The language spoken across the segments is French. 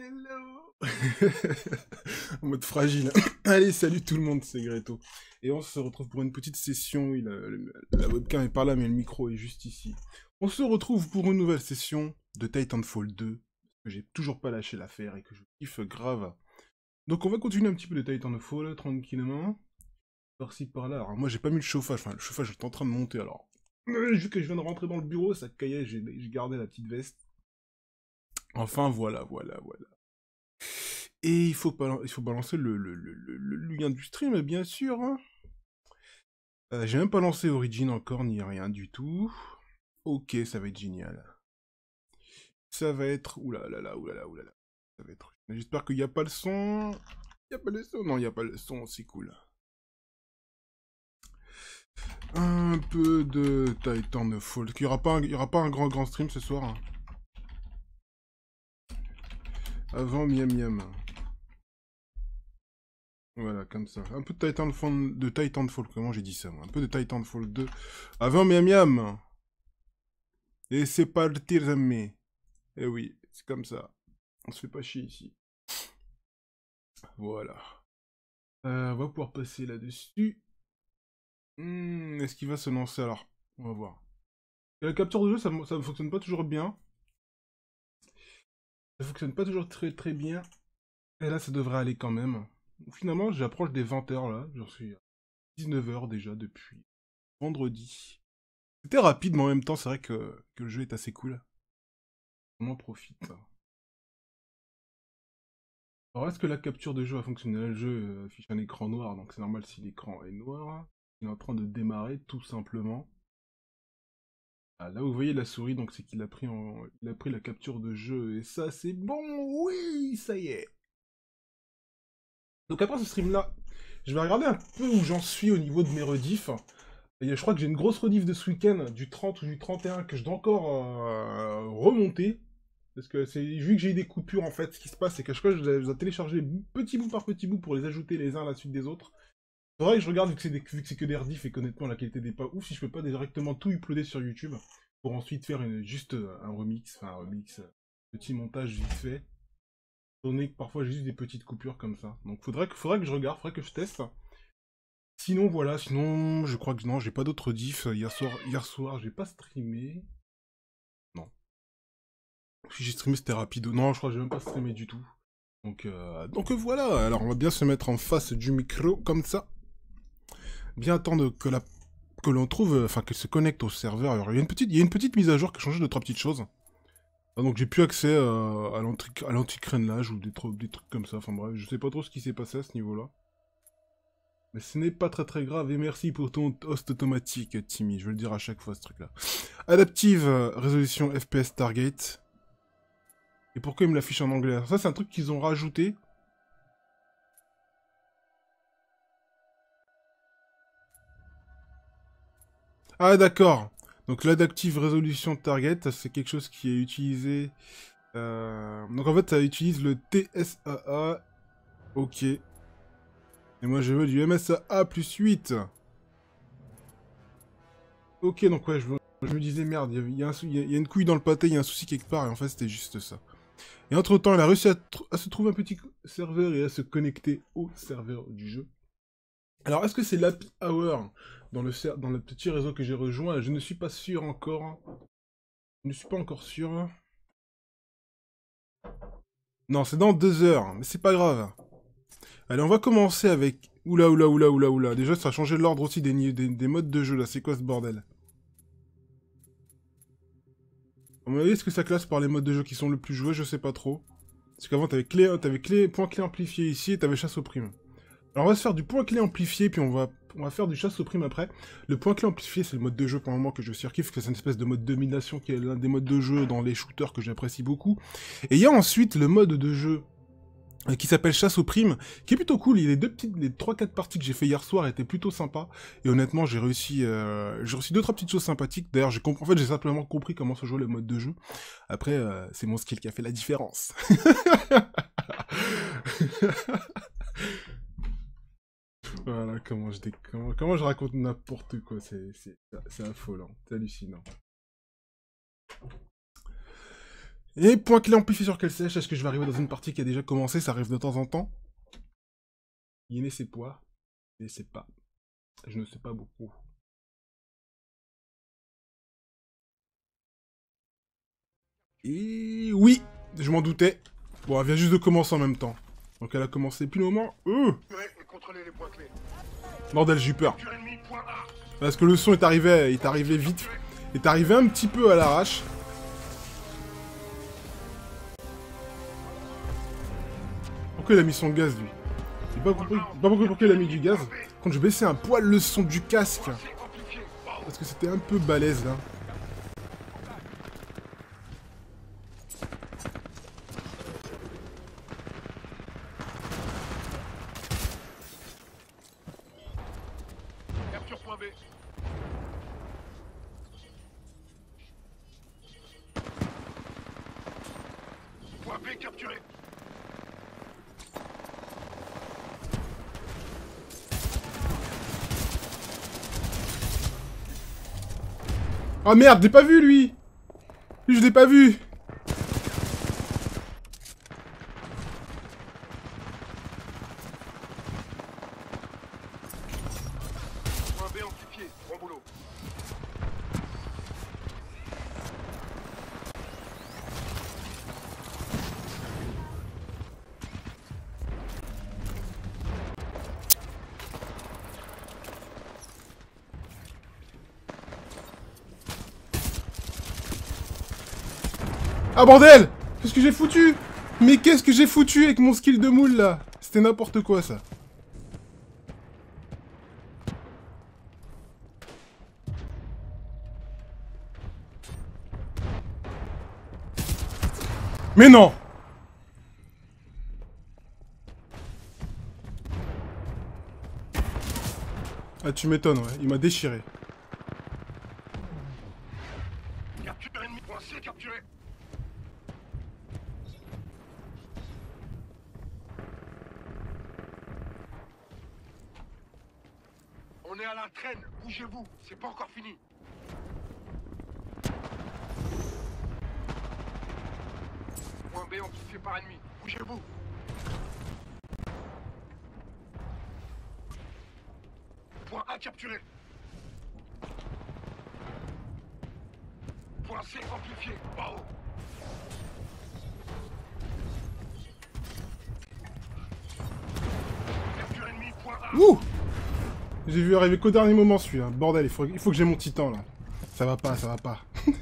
Hello En mode fragile. Allez, salut tout le monde, c'est Greto. Et on se retrouve pour une petite session. La, la, webcam est par là, mais le micro est juste ici. On se retrouve pour une nouvelle session de Titanfall 2. Que j'ai toujours pas lâché l'affaire et que je kiffe grave. Donc on va continuer un petit peu de Titanfall tranquillement. Par-ci par-là. Alors moi j'ai pas mis le chauffage. Enfin, le chauffage est en train de monter alors. Vu que je viens de rentrer dans le bureau, ça caillait, j'ai gardé la petite veste. Enfin, voilà, voilà, voilà. Et il faut, il faut balancer le, lien du stream, bien sûr. Hein. Euh, j'ai même pas lancé Origin encore, ni rien du tout. Ok, ça va être génial. Ça va être... Oulala, oulala, oulala. Ça va être... J'espère qu'il n'y a pas le son. Il n'y a pas le son Non, il n'y a pas le son, c'est cool. Un peu de Titanfall. Il n'y aura, pas un... aura pas un grand grand stream ce soir. Hein. Avant Miam Miam. Voilà, comme ça. Un peu de Titanfall, de Titanfall, comment j'ai dit ça Un peu de Titanfall 2. Avant Miam Miam. Et c'est parti, mais. Eh oui, c'est comme ça. On se fait pas chier ici. Voilà. Euh, on va pouvoir passer là-dessus. Hmm, est-ce qu'il va se lancer? Alors On va voir. la capture de jeu, ça ne fonctionne pas toujours bien. Ça fonctionne pas toujours très très bien. Et là, ça devrait aller quand même. Finalement, j'approche des 20h là. J'en suis à 19h déjà depuis vendredi. C'était rapide, mais en même temps, c'est vrai que, le jeu est assez cool. On en profite. Alors, est-ce que la capture de jeu a fonctionné? Le jeu euh, affiche un écran noir, donc c'est normal si l'écran est noir. Il est en train de démarrer, tout simplement. Ah, là, vous voyez la souris, donc c'est qu'il a pris il a pris la capture de jeu, et ça, c'est bon, oui, ça y est. Donc après ce stream-là, je vais regarder un peu où j'en suis au niveau de mes rediffs. Je crois que j'ai une grosse rediff de ce week-end, du 30 ou du 31, que je dois encore euh, remonter. Parce que c'est vu que j'ai eu des coupures, en fait, ce qui se passe, c'est qu'à chaque fois, je dois télécharger petit bout par petit bout pour les ajouter les uns à la suite des autres. Vrai que je regarde vu que c'est que des rediffs et qu'honnêtement la qualité n'est pas ouf, si je peux pas directement tout uploader sur YouTube pour ensuite faire juste euh, un remix, enfin un remix, euh, petit montage vite fait. Donner que parfois j'ai juste des petites coupures comme ça. Donc faudrait que, faudrait que je regarde, faudrait que je teste. Sinon voilà, sinon je crois que non, j'ai pas d'autres diffs. Hier soir, hier soir j'ai pas streamé. Non. Si j'ai streamé c'était rapide. Non, je crois que j'ai même pas streamé du tout. Euh, donc voilà, alors on va bien se mettre en face du micro comme ça bien attendre que l'on trouve, euh, enfin qu'elle se connecte au serveur. Alors, il y a une petite, il y a une petite mise à jour qui a changé de trois petites choses. Ah, donc j'ai plus accès euh, à l'anti-crénelage ou des, des, trucs comme ça. Enfin bref, je sais pas trop ce qui s'est passé à ce niveau-là. Mais ce n'est pas très très grave et merci pour ton host automatique, Timmy. Je vais le dire à chaque fois ce truc-là. Adaptive euh, résolution FPS Target. Et pourquoi il me l'affiche en anglais? Ça c'est un truc qu'ils ont rajouté. Ah d'accord. Donc l'adaptive résolution target, c'est quelque chose qui est utilisé... Euh, donc en fait, ça utilise le TSAA. Ok. Et moi, je veux du MSAA plus 8. Ok, donc ouais, je, me disais, merde, il y, a, une couille dans le pâté, il y a un souci quelque part, et en fait, c'était juste ça. Et entre-temps, elle a réussi à, se trouver un petit serveur et à se connecter au serveur du jeu. Alors, est-ce que c'est l'Happy Hour? Dans le, petit réseau que j'ai rejoint. Je ne suis pas sûr encore. Je ne suis pas encore sûr. Non, c'est dans deux heures, mais c'est pas grave. Allez, on va commencer avec... Oula, oula, oula, oula, oula. Déjà, ça a changé l'ordre aussi des, des, modes de jeu, là. C'est quoi ce bordel? On m'a est-ce que ça classe par les modes de jeu qui sont le plus joués? Je sais pas trop. Parce qu'avant, t'avais clé, avais clé, point clé amplifié ici, et t'avais chasse aux primes. Alors, on va se faire du point clé amplifié, puis on va on va faire du chasse aux primes après. Le point clé amplifié, c'est le mode de jeu pour le moment que je surkiffe, que c'est une espèce de mode domination qui est l'un des modes de jeu dans les shooters que j'apprécie beaucoup. Et il y a ensuite le mode de jeu euh, qui s'appelle Chasse aux primes, qui est plutôt cool. Les deux petites, les trois quatre parties que j'ai fait hier soir étaient plutôt sympas. Et honnêtement, j'ai réussi, euh, j'ai réussi deux trois petites choses sympathiques. D'ailleurs, j'ai en fait, j'ai simplement compris comment se jouait le mode de jeu. Après, euh, c'est mon skill qui a fait la différence. Voilà, comment je, comment, je raconte n'importe quoi, c'est affolant, c'est hallucinant. Et point clé amplifié sur quelle sèche Est-ce que je vais arriver dans une partie qui a déjà commencé Ça arrive de temps en temps? Sait pas. Je ne sais pas. Je ne sais pas beaucoup. Et oui, je m'en doutais. Bon, elle vient juste de commencer en même temps. Donc elle a commencé depuis le moment. Bordel, j'ai eu peur. Parce que le son est arrivé, est arrivé vite. Est arrivé un petit peu à l'arrache. Pourquoi il a mis son gaz, lui J'ai pas compris, pas compris pourquoi il a mis du gaz. Quand je baissais un poil le son du casque. Parce que c'était un peu balèze, là. Oh merde, j'ai pas vu lui Lui, je l'ai pas vu Ah bordel! Qu'est-ce que j'ai foutu? Mais qu'est-ce que j'ai foutu avec mon skill de moule là? C'était n'importe quoi ça. Mais non! Ah tu m'étonnes ouais, il m'a déchiré. On est à la c'est pas encore fini. Point B amplifié par ennemi, bougez-vous. Point A capturé. Point C amplifié, bas haut. Capture ennemi, point A. Ouh j'ai vu arriver qu'au dernier moment celui-là. Bordel, il faut, il faut que j'ai mon titan là. Ça va pas, ça va pas.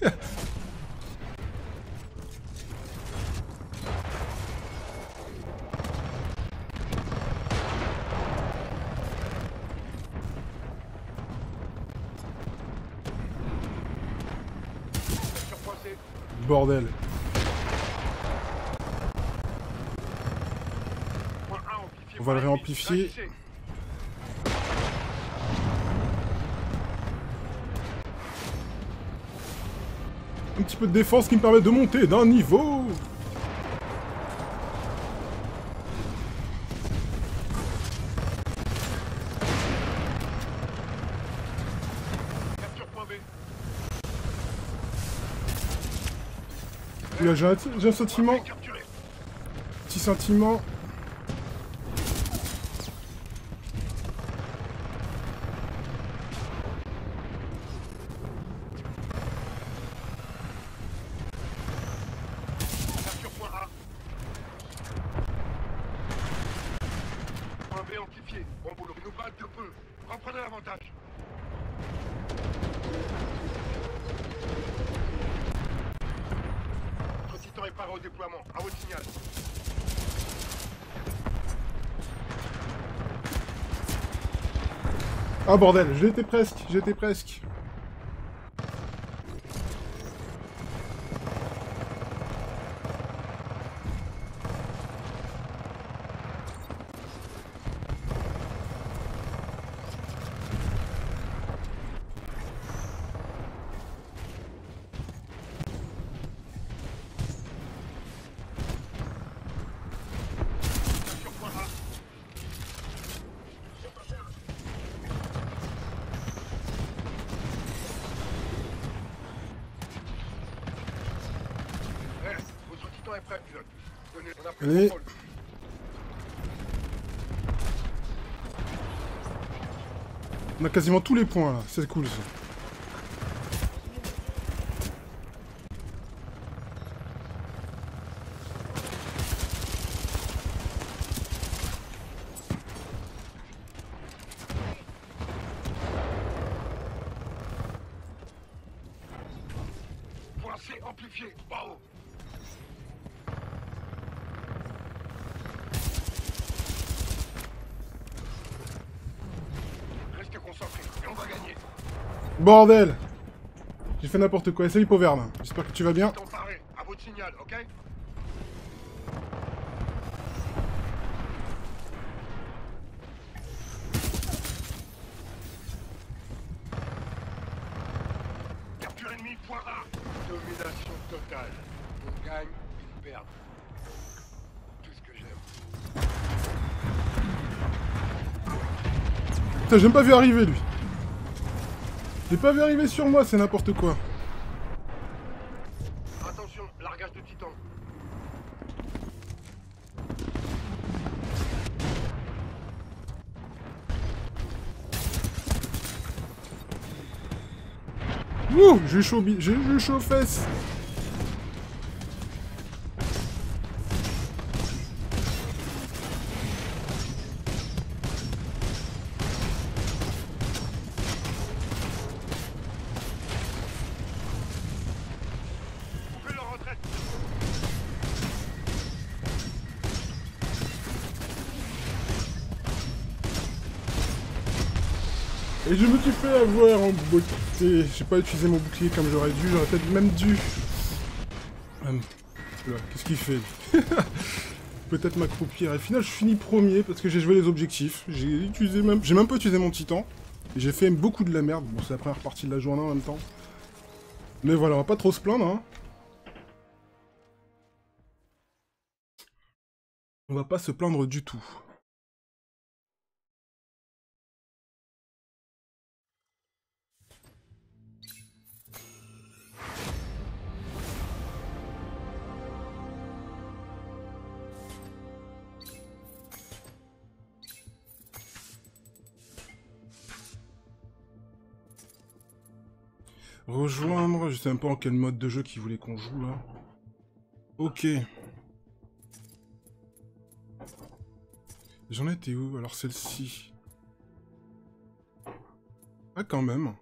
Bordel. On va le réamplifier. Petit peu de défense qui me permet de monter d'un niveau j'ai un, un sentiment. Petit sentiment. au déploiement. À votre signal. Ah bordel, j'étais presque, j'étais presque. On a quasiment tous les points là, c'est cool ça. Point C amplifié. Restez concentrés et on va gagner. Bordel J'ai fait n'importe quoi. Salut Pauverne, j'espère que tu vas bien. À votre signal, ok? Capture ennemi, point A. Domination totale. On gagne, ils perdent. Tout ce que j'aime. Putain, j'ai même pas vu arriver lui. J'ai pas vu arriver sur moi, c'est n'importe quoi. Attention, largage de titan. Ouh, j'ai eu chaud, j'ai chaud aux fesses. Avoir en. J'ai pas utilisé mon bouclier comme j'aurais dû, j'aurais peut-être même dû. Hum, Qu'est-ce qu'il fait Peut-être m'accroupir. Et au final, je finis premier parce que j'ai joué les objectifs. J'ai utilisé même, j'ai même pas utilisé mon titan. J'ai fait beaucoup de la merde. Bon, c'est la première partie de la journée en même temps. Mais voilà, on va pas trop se plaindre. Hein. On va pas se plaindre du tout. Rejoindre, je sais même pas en quel mode de jeu qu'il voulait qu'on joue là. Ok. J'en étais où Alors celle-ci? Ah quand même.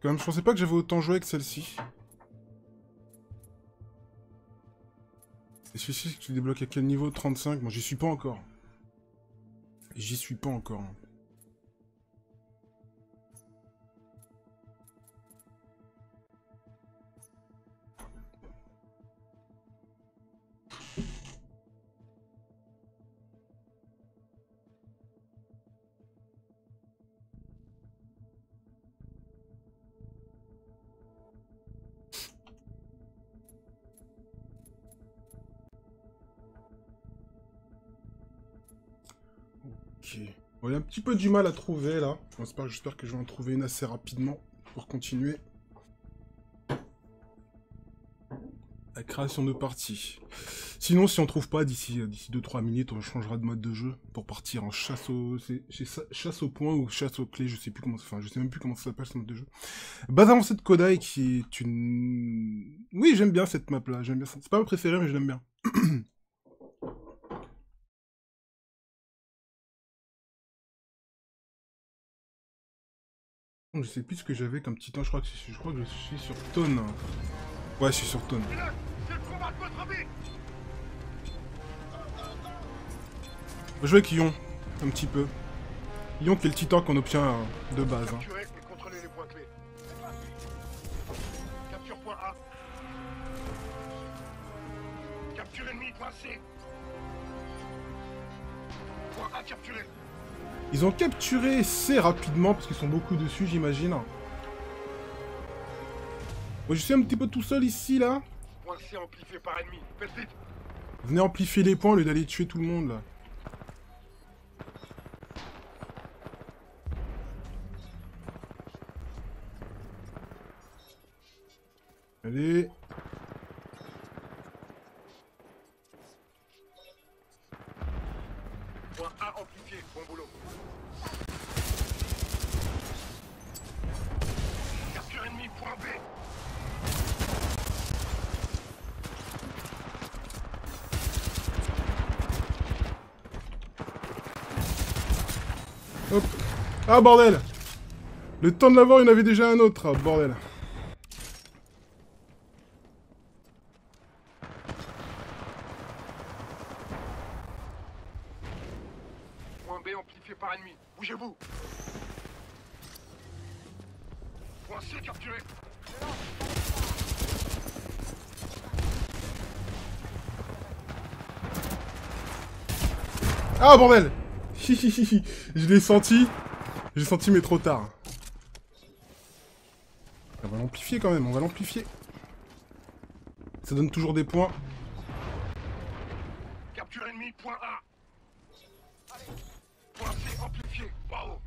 Quand même, je pensais pas que j'avais autant joué que celle-ci. Et celui-ci, tu débloques à quel niveau? 35 Bon, j'y suis pas encore. J'y suis pas encore. Bon, un petit peu du mal à trouver là. J'espère, que je vais en trouver une assez rapidement pour continuer. La création de partie. Sinon, si on trouve pas d'ici d'ici 2-3 minutes, on changera de mode de jeu pour partir en chasse au chasse au point ou chasse aux clés, je sais plus comment enfin je sais même plus comment ça s'appelle ce mode de jeu. Base avancée de Kodai qui est une Oui, j'aime bien cette map là, j'aime bien. C'est pas ma préférée mais je l'aime bien. Je sais plus ce que j'avais comme titan, je crois que je, je crois que je suis sur Tone. Ouais, je suis sur Tone. On va jouer avec Ion, un petit peu. Ion qui est le titan qu'on obtient euh, de base. hein. Capture point A. Capture ennemi, point C. Point A capturé. Ils ont capturé C rapidement parce qu'ils sont beaucoup dessus, j'imagine. Moi, je suis un petit peu tout seul ici, là. Point C amplifié par ennemi. Faites vite. Venez amplifier les points au lieu d'aller tuer tout le monde, là. Allez. Ah, bordel Le temps de l'avoir, il y en avait déjà un autre, ah, bordel. Point B amplifié par ennemi. Bougez-vous. Point C capturé. Ah, bordel Je l'ai senti. J'ai senti, mais trop tard. On va l'amplifier quand même, on va l'amplifier. Ça donne toujours des points. Capture ennemi, point A. Point C amplifié. Bravo.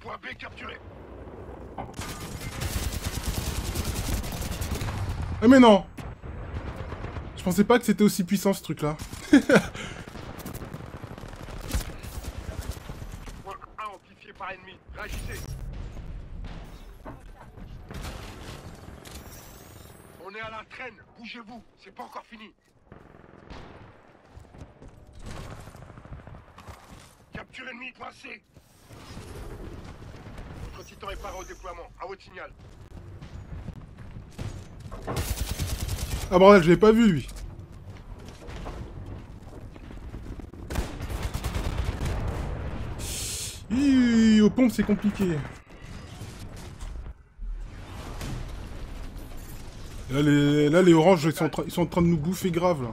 Point B capturé. Ah mais non Je pensais pas que c'était aussi puissant ce truc là. Point A amplifié par ennemi. Réagissez. On est à la traîne. Bougez-vous. C'est pas encore fini. Capture ennemi, point C. Notre titan est paré au déploiement. À votre signal. Ah bordel, je l'ai pas vu lui. Hi, aux pompes c'est compliqué. Là les, là, les oranges ils sont, ils sont en train de nous bouffer grave là.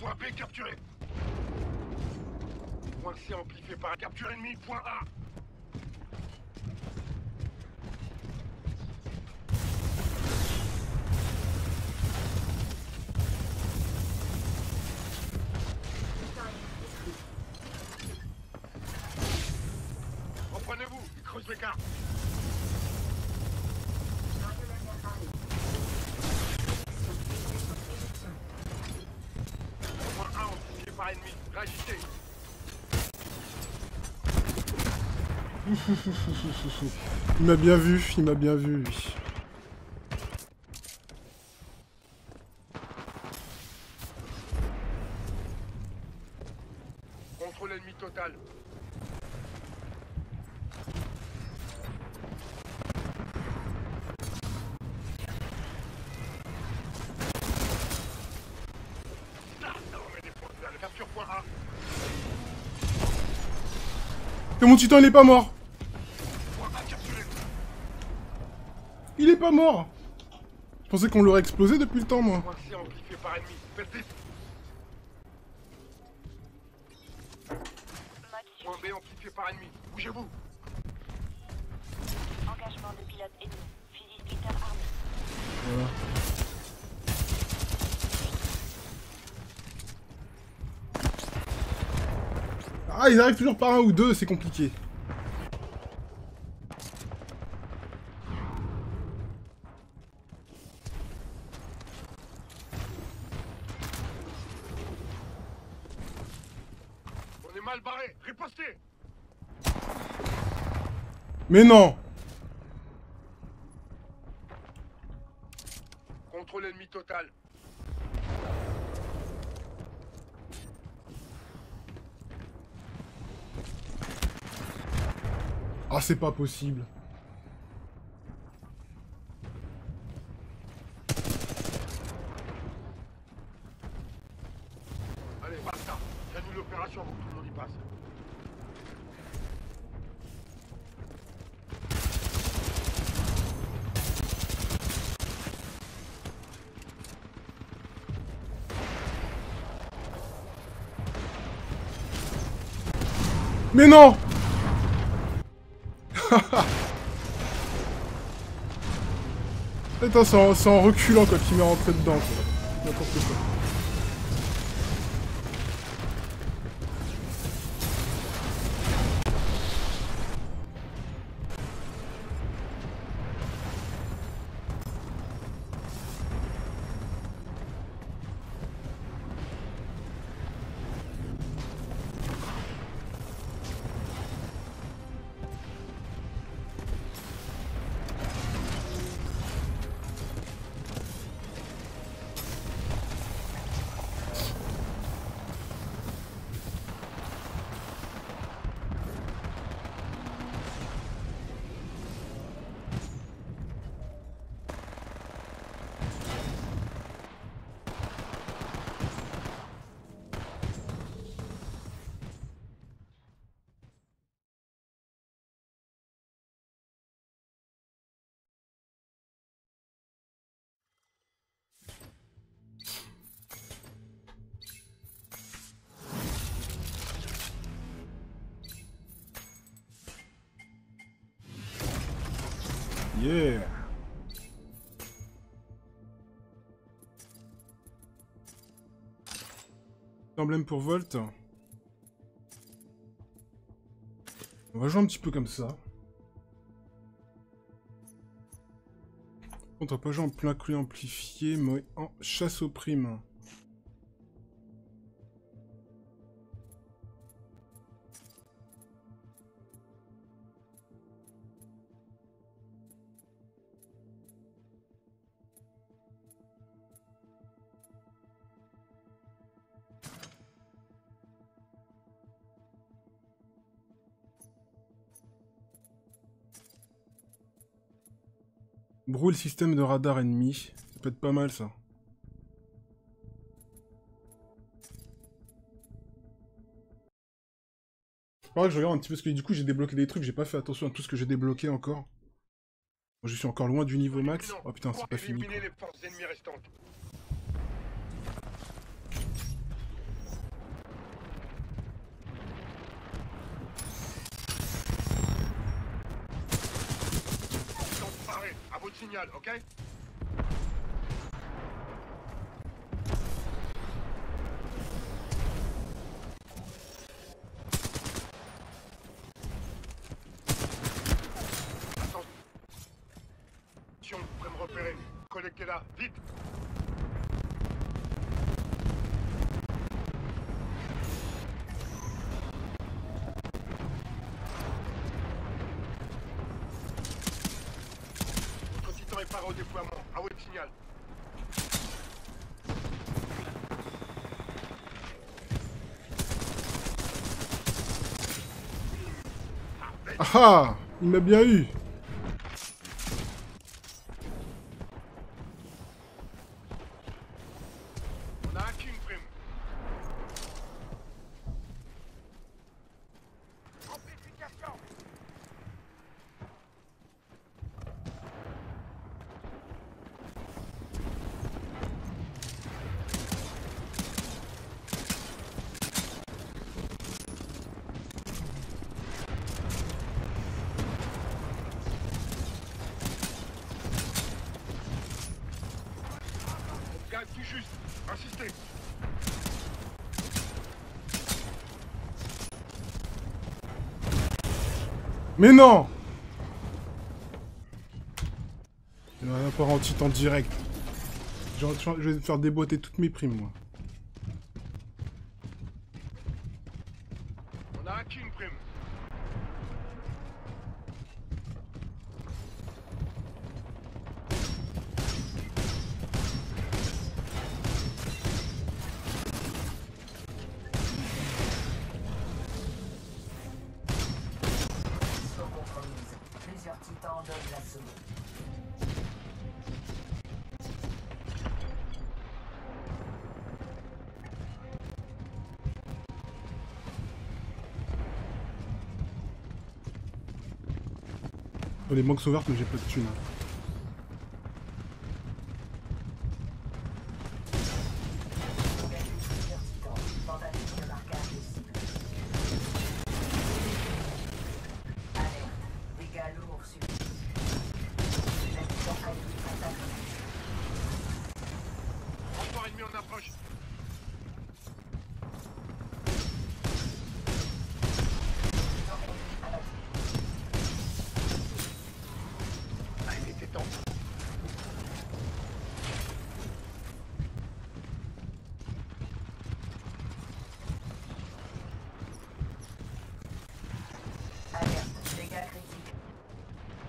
Point B capturé. Point C amplifié par capture ennemi. Point A. Titan ennemi détruit. Reprenez-vous. Il creuse les cartes. Noyau laser armé. Éjection, éjection, éjection. Point A amplifié par ennemi. Réagissez. Il m'a bien vu, il m'a bien vu lui. Contrôle ennemi total. Ah, ça remet des points de balle. Capture point A. Et mon titan il est pas mort. Il est pas mort Je pensais qu'on l'aurait explosé depuis le temps moi. Point C amplifié par ennemi. Faites vite. Point B amplifié par ennemi. Bougez-vous. Engagement de pilote ennemi. Fusil splitter armé. Voilà. Ah, ils arrivent toujours par un ou deux, c'est compliqué. On est mal barré. Ripostez. Mais non Contrôle ennemi total. Ah, c'est pas possible. Allez, basta J'annule l'opération avant que tout le monde y passe. Mais non Attends, c'est en, en reculant quoi qu'il m'est rentré dedans. quoi. N'importe quoi. Emblème pour Volt. On va jouer un petit peu comme ça. On va pas jouer en plein clé amplifié, mais en chasse aux primes. Brouille le système de radar ennemi. Ça peut être pas mal ça. Que je regarde un petit peu parce que du coup j'ai débloqué des trucs, j'ai pas fait attention à tout ce que j'ai débloqué encore. Je suis encore loin du niveau max. Oh putain, c'est pas fini. Éliminez les forces ennemies restantes. Ils sont parés, à votre signal, ok? Attention, vous pouvez me repérer. Collectez-la, vite Signal. Ah ah Il m'a bien eu On a acquis une prime. Amplification Insistez Mais non Il y en a un en titan direct. Je vais faire déboîter toutes mes primes, moi. Les banques ouvertes, mais j'ai pas de thunes. hein. Engagez plusieurs titans.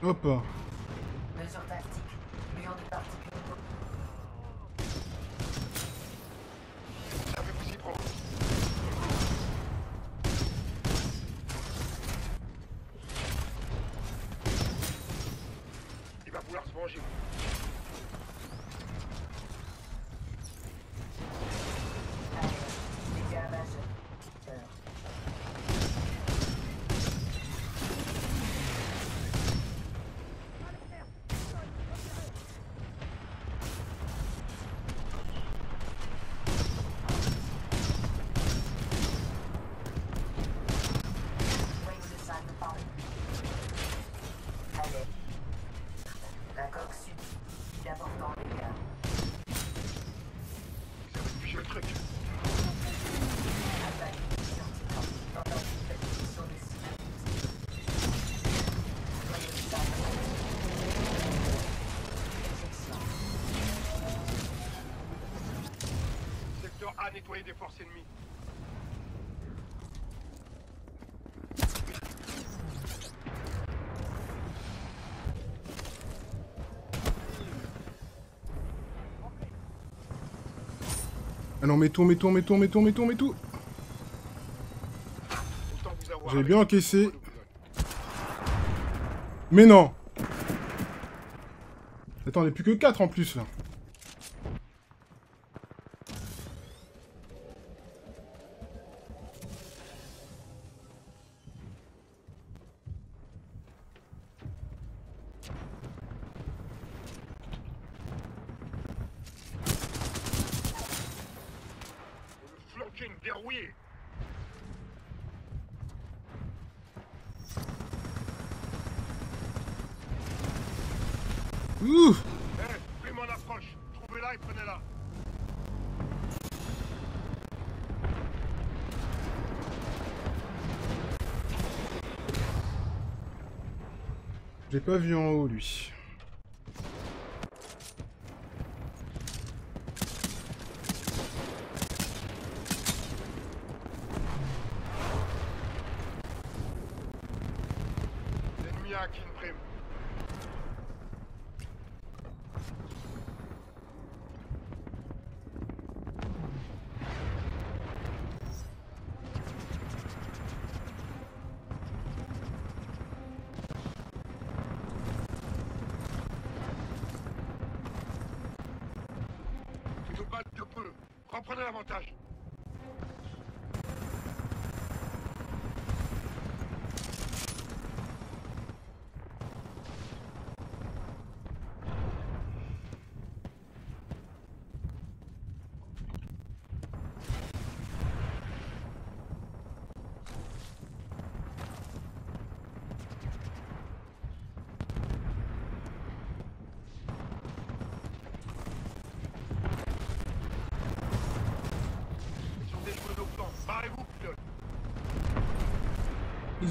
Opa. Nettoyé des forces ennemies. Ah non, mets tout, mets tout, mets tout, mets tout, mets tout, mets tout J'ai bien encaissé. Mais non Attends, on est plus que 4 en plus, là. Vu en haut, lui.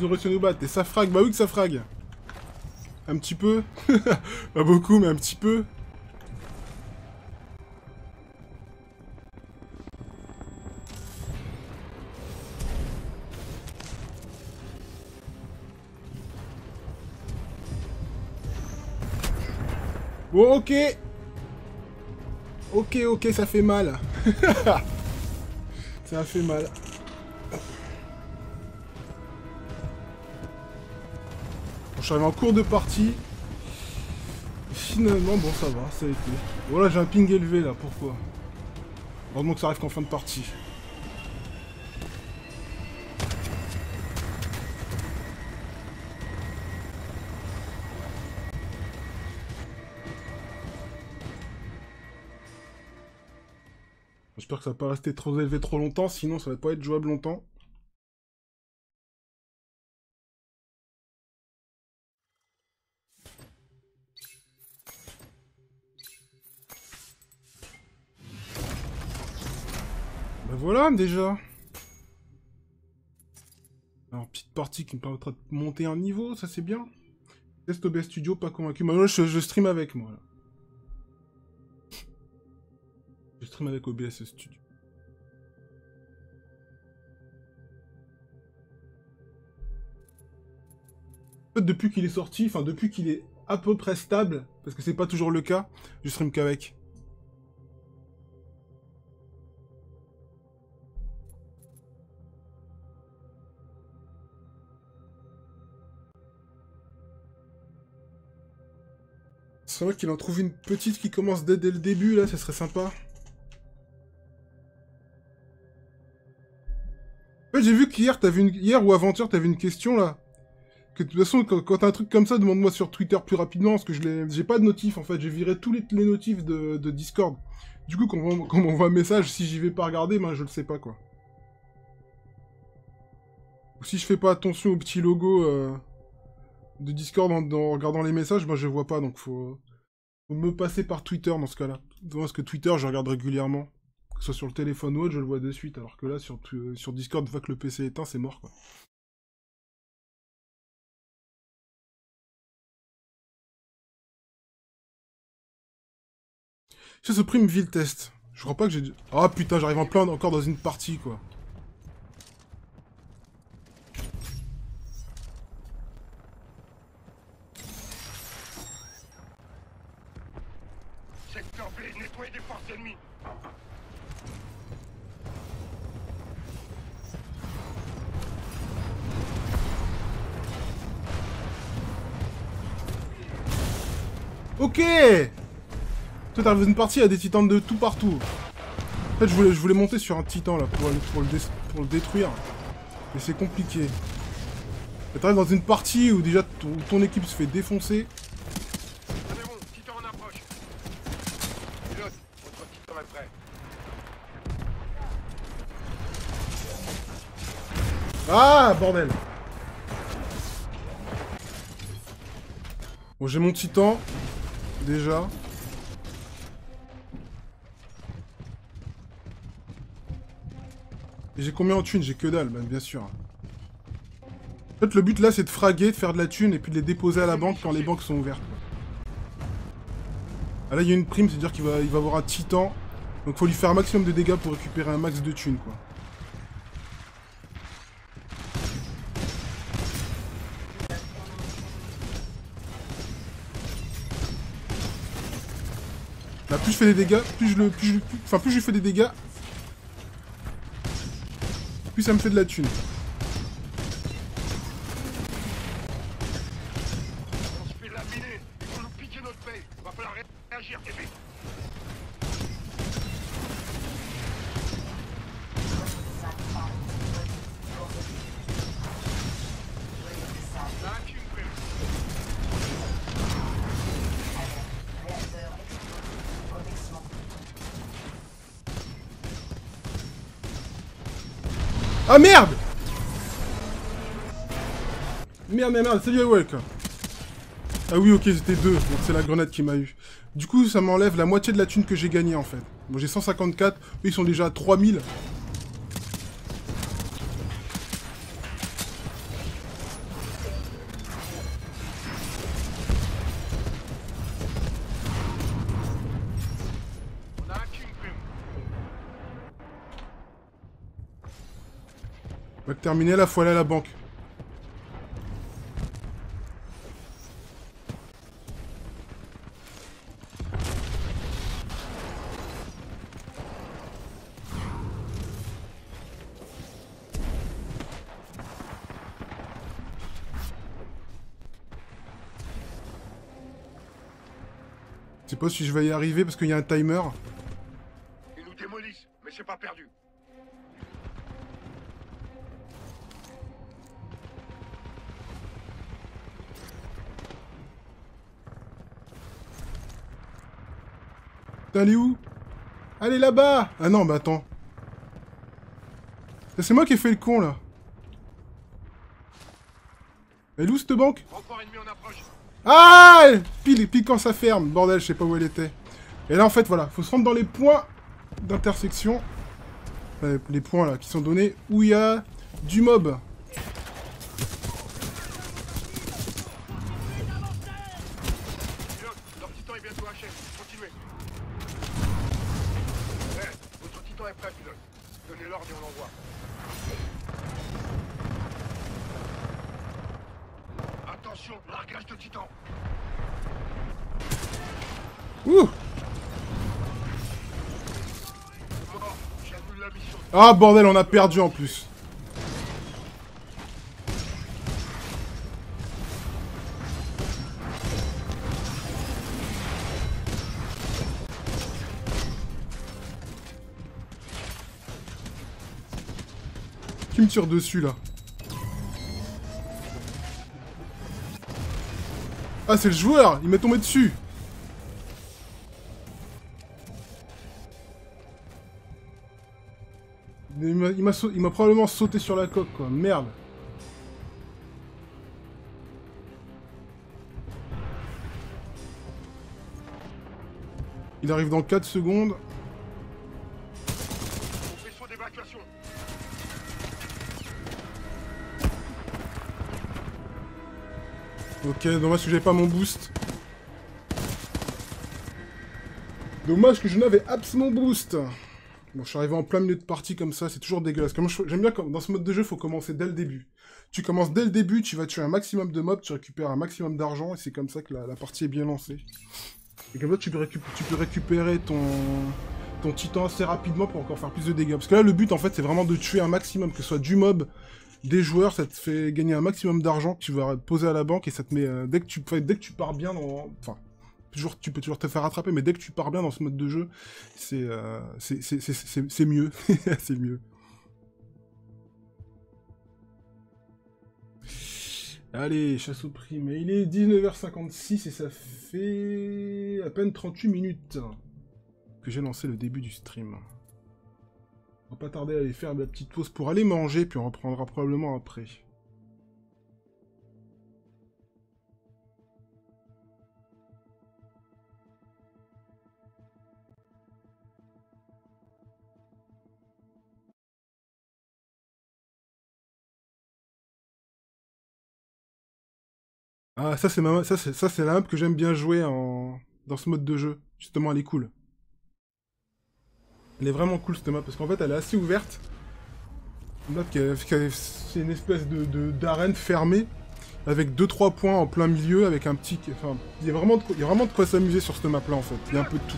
Ils ont réussi nous battre. Et ça frag, bah oui que ça frag. Un petit peu. Pas beaucoup, mais un petit peu. Bon, ok. Ok, ok, ça fait mal. ça fait mal. Suis en cours de partie. Finalement, bon, ça va, ça a été. Voilà, j'ai un ping élevé là, pourquoi? Heureusement que ça arrive qu'en fin de partie. J'espère que ça va pas rester trop élevé trop longtemps, sinon ça va pas être jouable longtemps. Déjà. Alors petite partie qui me permettra de monter un niveau, ça c'est bien. Test OBS Studio, pas convaincu. Moi je, je stream avec moi. Je stream avec OBS Studio. Depuis qu'il est sorti, enfin depuis qu'il est à peu près stable, parce que c'est pas toujours le cas, je stream qu'avec. C'est vrai qu'il en trouve une petite qui commence dès, dès le début, là, ça serait sympa. Ouais, j'ai vu qu'hier, une... Hier ou avant-hier, t'avais une question, là. Que de toute façon, quand, t'as un truc comme ça, demande-moi sur Twitter plus rapidement, parce que je. J'ai pas de notif, en fait. J'ai viré tous les, les notifs de, Discord. Du coup, quand on, voit un message, si j'y vais pas regarder, ben, je le sais pas, quoi. Ou si je fais pas attention au petit logo... Euh de Discord en, en, regardant les messages, moi je vois pas, donc faut me passer par Twitter dans ce cas-là. Parce que Twitter, je regarde régulièrement. Que ce soit sur le téléphone ou autre, je le vois de suite, alors que là, sur, Discord, une fois que le PC est éteint, c'est mort, quoi. Ce prime ville test. Je crois pas que j'ai... Ah putain, j'arrive en plein encore dans une partie, quoi. Ok Toi, t'arrives dans une partie, il y a des titans de tout partout. En fait, je voulais, je voulais monter sur un titan, là, pour, pour, le, pour le détruire. Mais c'est compliqué. T'arrives dans une partie où déjà ton, ton équipe se fait défoncer. Ah, bordel Bon, j'ai mon titan, déjà. J'ai combien en thunes J'ai que dalle, bien sûr. En fait, le but là, c'est de fraguer, de faire de la thune, et puis de les déposer à la banque quand les banques sont ouvertes. Ah, là, il y a une prime, c'est-à-dire qu'il va, il va avoir un titan. Donc, faut lui faire un maximum de dégâts pour récupérer un max de thunes, quoi. Fais des dégâts, plus je le... Plus je, plus, enfin, plus je lui fais des dégâts... Plus ça me fait de la thune. Ah merde Merde, merde, merde, salut Awake Ah oui, ok, c'était deux, donc c'est la grenade qui m'a eu. Du coup, ça m'enlève la moitié de la thune que j'ai gagnée, en fait. Bon, j'ai 154, eux, ils sont déjà à 3000. Va terminer là, faut aller à la banque. Je sais pas si je vais y arriver parce qu'il y a un timer. Ils nous démolissent, mais c'est pas perdu. T'es allé où? Allez là-bas Ah non, bah attends. C'est moi qui ai fait le con là. Elle est où cette banque? Ah pile, pile quand ça ferme, bordel, je sais pas où elle était. Et là en fait voilà, faut se rendre dans les points d'intersection. Euh, Les points là qui sont donnés où il y a du mob. Pilote, leur titan est bientôt haché. Continuez. Eh, votre titan est prêt, pilote. Donnez l'ordre et on l'envoie. Attention, largage de titan. Ouh. Ah bordel, on a perdu en plus. Qui me tire dessus là? Ah c'est le joueur, il m'est tombé dessus Il m'a- probablement sauté sur la coque, quoi. Merde. Il arrive dans 4 secondes. Ok, dommage que j'avais pas mon boost. Dommage que je n'avais abs mon boost. Bon, je suis arrivé en plein milieu de partie comme ça, c'est toujours dégueulasse. J'aime bien dans ce mode de jeu, faut commencer dès le début. Tu commences dès le début, tu vas tuer un maximum de mobs, tu récupères un maximum d'argent, et c'est comme ça que la, partie est bien lancée. Et comme ça, tu peux, tu peux récupérer ton, ton titan assez rapidement pour encore faire plus de dégâts. Parce que là, le but, en fait, c'est vraiment de tuer un maximum, que ce soit du mob, des joueurs, ça te fait gagner un maximum d'argent que tu vas poser à la banque, et ça te met... euh, dès, que tu, dès que tu pars bien dans... Enfin, toujours, tu peux toujours te faire rattraper, mais dès que tu pars bien dans ce mode de jeu, c'est euh, c'est- mieux. c'est mieux. Allez, chasse au prix. Il est 19h56 et ça fait à peine 38 minutes que j'ai lancé le début du stream. On va pas tarder à aller faire la petite pause pour aller manger, puis on reprendra probablement après. Ah, ça c'est ma... ça c'est la map que j'aime bien jouer en dans ce mode de jeu. Justement, elle est cool. Elle est vraiment cool cette map parce qu'en fait, elle est assez ouverte. C'est une espèce de d'arène fermée avec 2-3 points en plein milieu avec un petit enfin, il y a vraiment de quoi, s'amuser sur cette map là en fait. Il y a un peu de tout.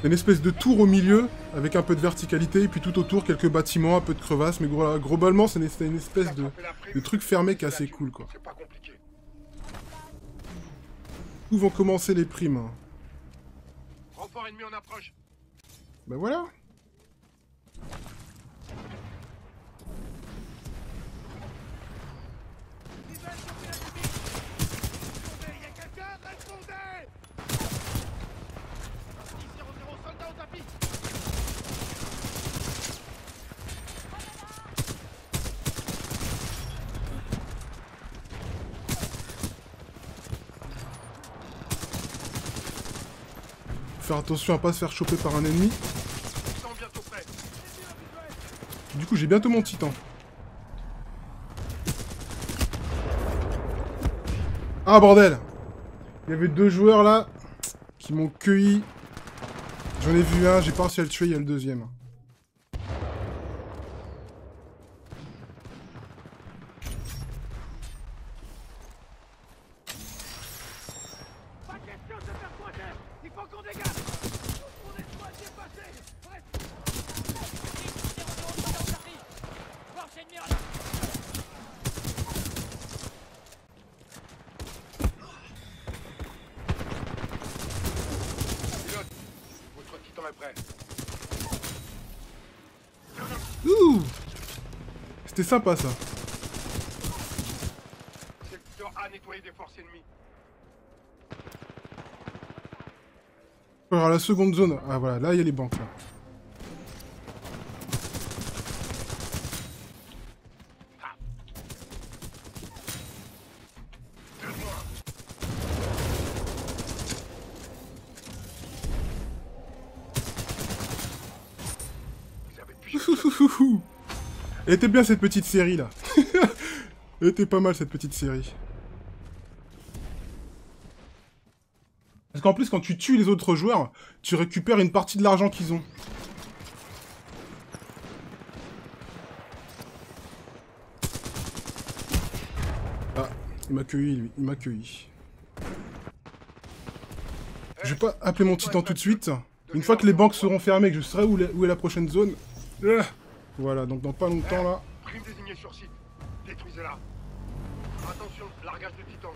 C'est une espèce de tour au milieu avec un peu de verticalité et puis tout autour quelques bâtiments, un peu de crevasses mais globalement, c'est une, espèce de truc fermé qui est assez cool quoi. Où vont commencer les primes hein? Renfort ennemi en approche. Bah voilà. Il y a quelqu'un Répondez 0 soldat au tapis Faire attention à pas se faire choper par un ennemi. Du coup, j'ai bientôt mon titan. Ah bordel Il y avait deux joueurs là qui m'ont cueilli. J'en ai vu un, j'ai pas à le tuer, il y a le deuxième. Faut qu'on dégage On est pas dépassé Pilote, votre titan est prêt. Ouh C'était sympa ça. Secteur A nettoyé des forces ennemies. Alors la seconde zone. Ah voilà, là il y a les banques là. Bien cette petite série là. Elle était pas mal cette petite série. Parce qu'en plus quand tu tues les autres joueurs, tu récupères une partie de l'argent qu'ils ont. Ah, il m'a cueilli lui, il m'a cueilli. Je vais pas appeler mon titan tout de suite. Une fois que les banques seront fermées, que je saurai où, est la prochaine zone. Ah, Voilà, donc dans pas longtemps là. Prime désignée sur site. Détruisez-la. Attention, largage de titan.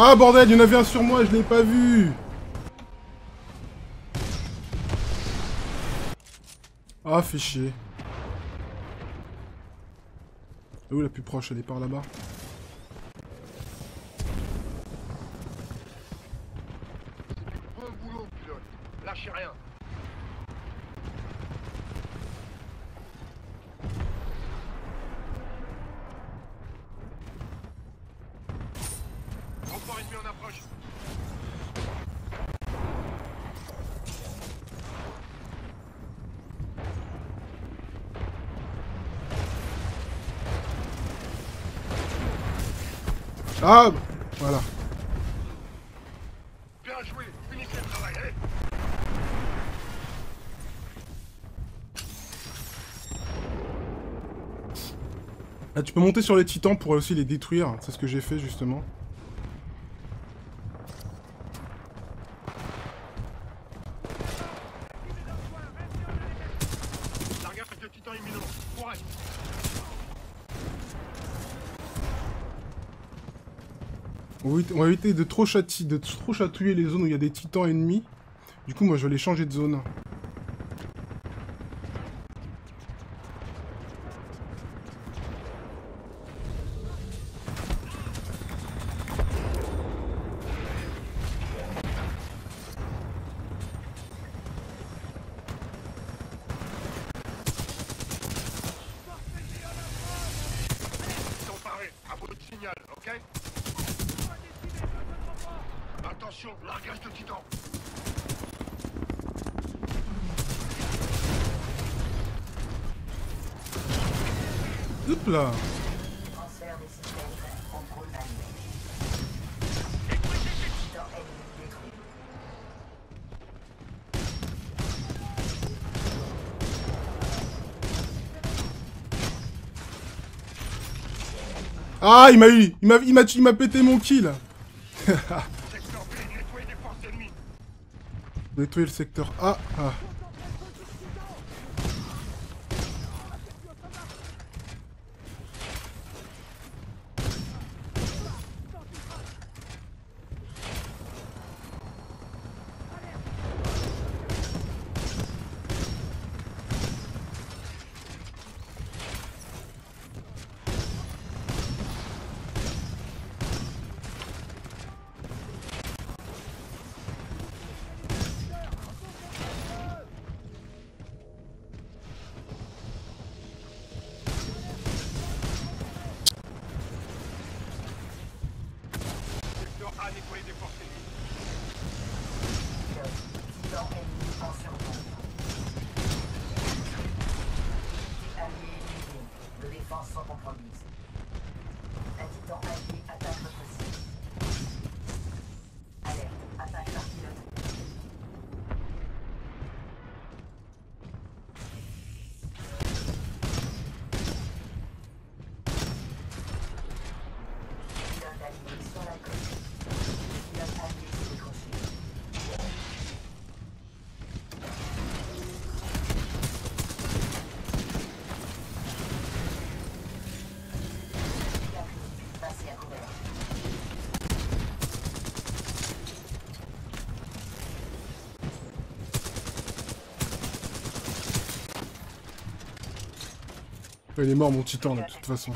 Ah bordel, il y en avait un sur moi, je l'ai pas vu Ah, fait chier. Où la plus proche Elle est par là-bas? Bon boulot, pilote. Lâchez rien. Renfort ennemi en approche. Ah Voilà. Bien joué. Finissez le travail, allez. Là, tu peux monter sur les titans pour aussi les détruire. C'est ce que j'ai fait, justement. Largage de titan imminent. Courage. On va on va éviter de trop, de trop chatouiller les zones où il y a des titans ennemis. Du coup, moi, je vais les changer de zone. Ils sont parés. À votre signal, ok Attention, largage de titan. Hop là Transfert des systèmes. Contrôle annulé. Titan ennemi détruit. Ah, il m'a eu Il m'a il m'a il m'a pété mon kill. Nettoyer le secteur A. Ah. Il est mort mon titan de toute façon.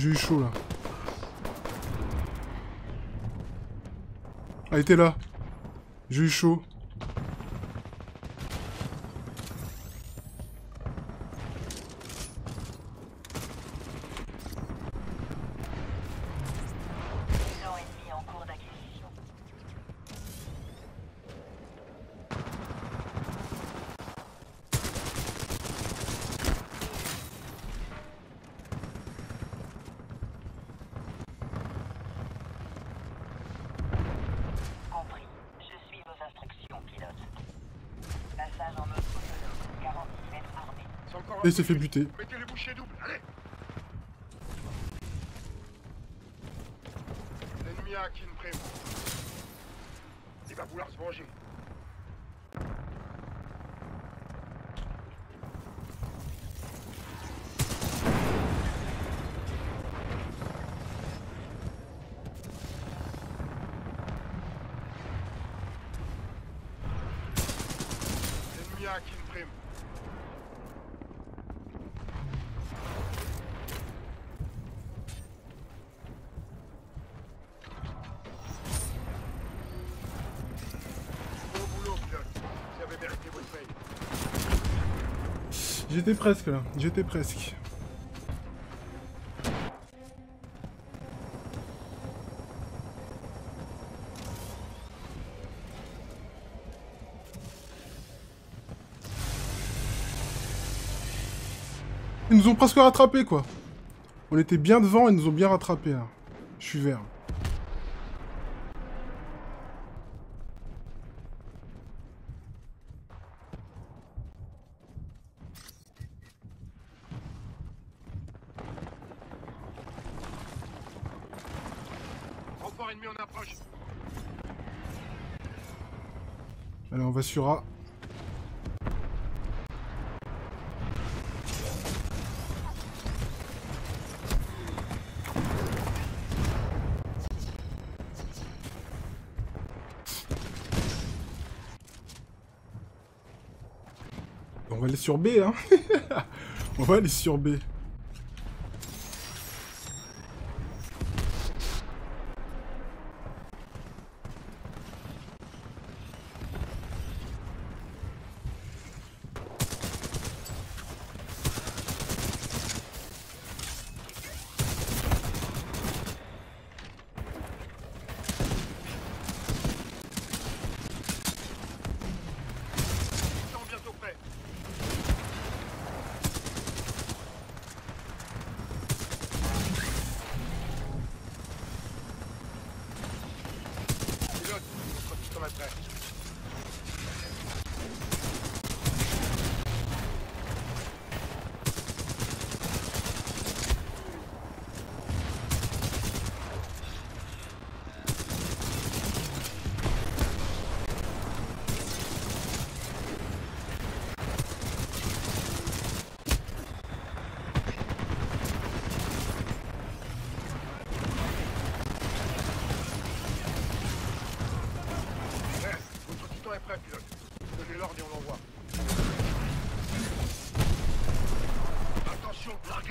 J'ai eu chaud là. Ah, était là. J'ai eu chaud. Titan ennemi en cours d'acquisition. Compris. Je suis vos instructions, pilote. Passage en mode autonome. 40 mm armé. C'est encore Et s'est fait buter. suite. Mettez les bouchées doubles, allez L'ennemi a acquis une prime. Il va vouloir se venger. L'ennemi a acquis une prime. Bon boulot, pilote. Vous avez mérité votre paye. J'étais presque là. J'étais presque. Ils nous ont presque rattrapés quoi. On était bien devant, ils nous ont bien rattrapés là. Je suis vert. On va aller sur B, hein. on va aller sur B. Temps bientôt prêt.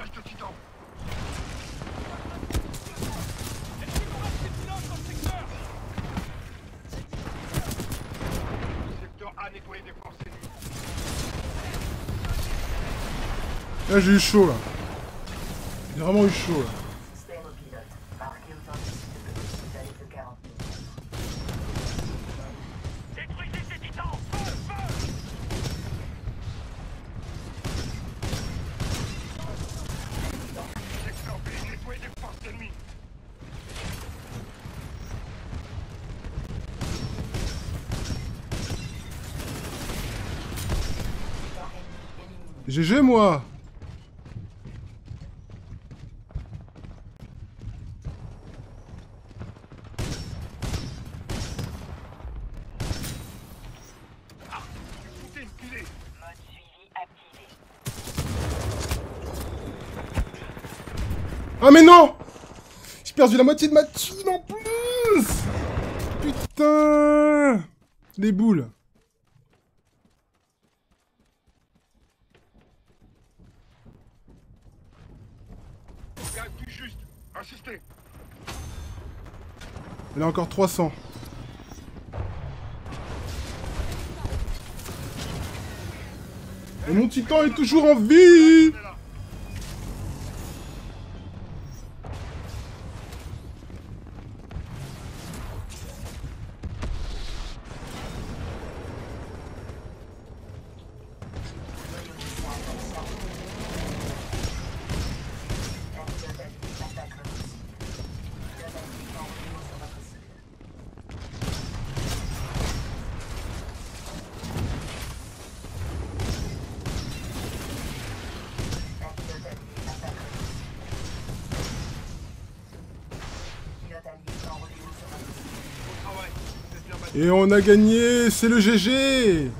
de titan. Secteur A nettoyé des forces ennemies. Là, j'ai eu chaud, là. J'ai vraiment eu chaud, là. Système au pilote. Marqué authentique de l'hôpital de 40 minutes. Détruisez ces titans Feu Feu Secteur B nettoyé des forces ennemies. Titan ennemi éliminé. GG, moi Foutez une pilée Mode suivi activé. Ah, mais non! J'ai perdu la moitié de ma thune, en plus! Putain! Les boules. Il a encore 300. Et mon titan est toujours en vie Et on a gagné C'est le GG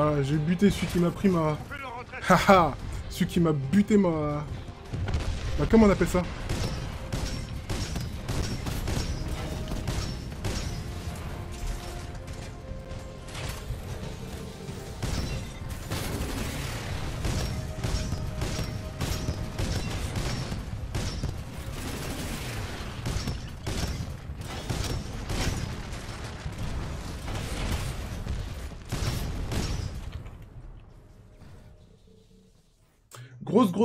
Ah, j'ai buté celui qui m'a pris ma... Haha Celui qui m'a buté ma... Bah, comment on appelle ça?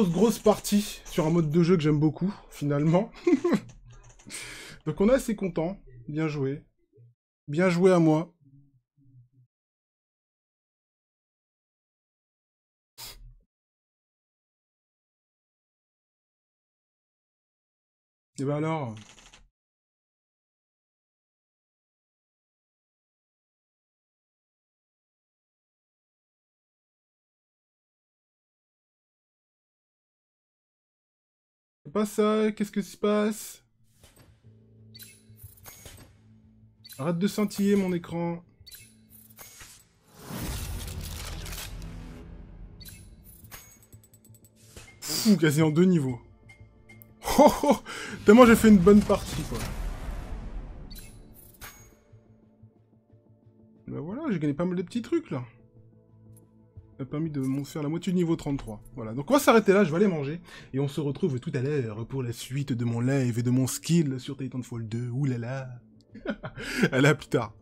Grosse, partie sur un mode de jeu que j'aime beaucoup, finalement. Donc on est assez content. Bien joué. Bien joué à moi. Et ben alors? Pas ça, qu'est-ce que se passe? Arrête de scintiller mon écran. Fou, quasi en deux niveaux. Oh, oh, tellement j'ai fait une bonne partie, quoi. Bah voilà, j'ai gagné pas mal de petits trucs, là. M'a permis de faire la moitié du niveau 33. Voilà, donc on va s'arrêter là, je vais aller manger. Et on se retrouve tout à l'heure pour la suite de mon live et de mon skill sur Titanfall 2. Ouh là là à plus tard.